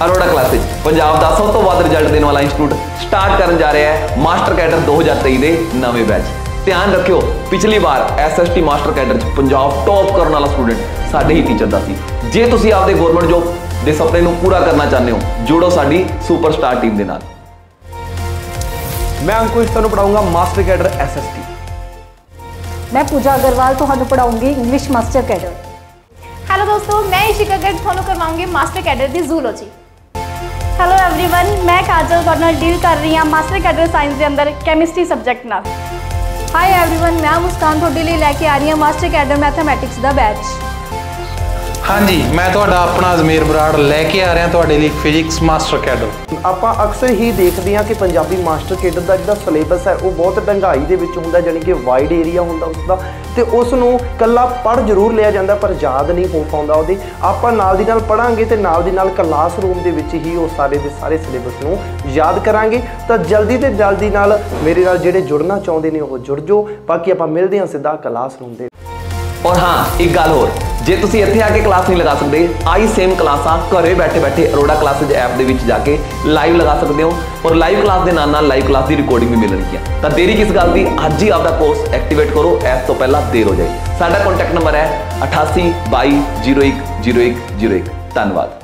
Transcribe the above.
Arora classes Punjab ਦਾ ਸਭ ਤੋਂ ਵੱਧ ਰਿਜ਼ਲਟ ਦੇਣ ਵਾਲਾ ਇੰਸਟੀਚਿਊਟ ਸਟਾਰਟ ਕਰਨ ਜਾ ਰਿਹਾ ਹੈ ਮਾਸਟਰ ਕੈਡਰ 2023 ਦੇ ਨਵੇਂ ਬੈਚ ਧਿਆਨ ਰੱਖਿਓ ਪਿਛਲੀ ਵਾਰ ਐਸਐਸਟੀ ਮਾਸਟਰ ਕੈਡਰ ਚ ਪੰਜਾਬ ਟੌਪ ਕਰਨ ਵਾਲਾ ਸਟੂਡੈਂਟ ਸਾਡੇ ਹੀ ਟੀਚਰ ਦਾ ਸੀ ਜੇ ਤੁਸੀਂ ਆਪਦੇ ਗਵਰਨਮੈਂਟ ਜੋਬ ਦੇ ਸੁਪਨੇ ਨੂੰ ਪੂਰਾ ਕਰਨਾ ਚਾਹੁੰਦੇ ਹੋ ਜੁੜੋ ਸਾਡੀ ਸੁਪਰਸਟਾਰ ਟੀਮ ਦੇ ਨਾਲ ਮੈਂ ਅੰਕੁਸ਼ ਤੁਹਾਨੂੰ ਪੜਾਉਂਗਾ ਮਾਸਟਰ ਕੈਡਰ ਐਸਐਸਟੀ ਮੈਂ ਪੂਜਾ ਅਗਰਵਾਲ ਤੁਹਾਨੂੰ ਪੜਾਉਂਗੀ ਇੰਗਲਿਸ਼ ਮਾਸਟਰ ਕੈਡਰ ਹੈਲੋ ਦੋਸਤੋ ਮੈਂ ਇਸ਼ਿਕਾ ਗੱਡ ਤੁਹਾਨੂੰ ਕਰਵਾਉਂਗੀ ਮਾਸਟਰ ਕੈਡਰ ਦੀ ਜ਼ੂਲੋਜੀ ਹੈਲੋ एवरीवन ਮੈਂ ਕਾਜਲ ਤੁਹਾਡੇ ਨਾਲ ਡੀਲ ਕਰ ਰਹੀ ਹਾਂ ਮਾਸਟਰ ਕੈਡਰ ਸਾਇੰਸ ਦੇ ਅੰਦਰ ਕੈਮਿਸਟਰੀ ਸਬਜੈਕਟ ਨਾਲ ਹਾਈ एवरीवन ਮੈਂ ਮੁਸਕਾਨ ਤੁਹਾਡੇ ਲਈ ਲੈ ਕੇ ਆ ਰਹੀ ਹਾਂ ਮਾਸਟਰ ਕੈਡਰ ਮੈਥਮੈਟਿਕਸ ਦਾ ਬੈਚ ਹਾਂਜੀ, ਮੈਂ ਤੁਹਾਡਾ ਆਪਣਾ ਅਜ਼ਮੀਰ ਬਰਾੜ ਲੈ ਕੇ ਆ ਰਿਹਾ ਤੁਹਾਡੇ ਲਈ ਫਿਜ਼ਿਕਸ ਮਾਸਟਰ ਕੈਡਰ। ਆਪਾਂ ਅਕਸਰ ਹੀ ਦੇਖਦੇ ਹਾਂ ਕਿ ਪੰਜਾਬੀ ਮਾਸਟਰ ਕੇਡਰ ਦਾ ਜਿਹੜਾ ਸਿਲੇਬਸ ਹੈ, ਉਹ ਬਹੁਤ ਡੰਗਾਈ ਦੇ ਵਿੱਚ ਹੁੰਦਾ ਜਾਨੀ ਕਿ ਵਾਈਡ ਏਰੀਆ ਹੁੰਦਾ ਉਸ ਦਾ ਤੇ ਉਸ ਨੂੰ ਕੱਲਾ ਪੜ ਜ਼ਰੂਰ ਲਿਆ ਜਾਂਦਾ, ਪਰ ਯਾਦ ਨਹੀਂ ਹੋ ਪਾਉਂਦਾ ਉਹਦੇ। ਆਪਾਂ ਨਾਲ ਦੀ ਨਾਲ ਪੜਾਂਗੇ ਤੇ ਨਾਲ ਦੀ ਨਾਲ ਕਲਾਸਰੂਮ ਦੇ ਵਿੱਚ ਹੀ ਉਹ ਸਾਰੇ ਦੇ ਸਾਰੇ ਸਿਲੇਬਸ ਨੂੰ ਯਾਦ ਕਰਾਂਗੇ। ਤਾਂ ਜਲਦੀ ਤੇ ਜਲਦੀ ਨਾਲ ਮੇਰੇ ਨਾਲ ਜਿਹੜੇ ਜੁੜਨਾ ਚਾਹੁੰਦੇ ਨੇ, ਉਹ ਜੁੜ ਜਾਓ। ਬਾਕੀ ਆਪਾਂ ਮਿਲਦੇ ਹਾਂ ਸਿੱਧਾ ਕਲਾਸਰੂਮ ਦੇ ਔਰ ਹਾਂ ਇੱਕ ਗੱਲ ਹੋਰ ਜੇ ਤੁਸੀਂ ਇੱਥੇ ਆ ਕੇ ਕਲਾਸ ਨਹੀਂ ਲਗਾ ਸਕਦੇ ਆਈ ਸੇਮ ਕਲਾਸਾਂ ਘਰੇ ਬੈਠੇ ਬੈਠੇ ਅਰੋੜਾ ਕਲਾਸਿਸ ਐਪ ਦੇ ਵਿੱਚ ਜਾ ਕੇ ਲਾਈਵ ਲਗਾ ਸਕਦੇ ਹੋ ਔਰ ਲਾਈਵ ਕਲਾਸ ਦੇ ਨਾਲ ਨਾਲ ਲਾਈਵ ਕਲਾਸ ਦੀ ਰਿਕਾਰਡਿੰਗ ਵੀ ਮਿਲਣਗੀ ਤਾਂ ਦੇਰੀ ਕਿਸ ਗੱਲ ਦੀ ਅੱਜ ਹੀ ਆਪਦਾ ਕੋਰਸ ਐਕਟੀਵੇਟ ਕਰੋ ਇਸ ਤੋਂ ਪਹਿਲਾਂ ਦੇਰ ਹੋ ਜਾਏ ਸਾਡਾ ਕੰਟੈਕਟ ਨੰਬਰ ਹੈ 88 22 01 01 01 ਧੰਨਵਾਦ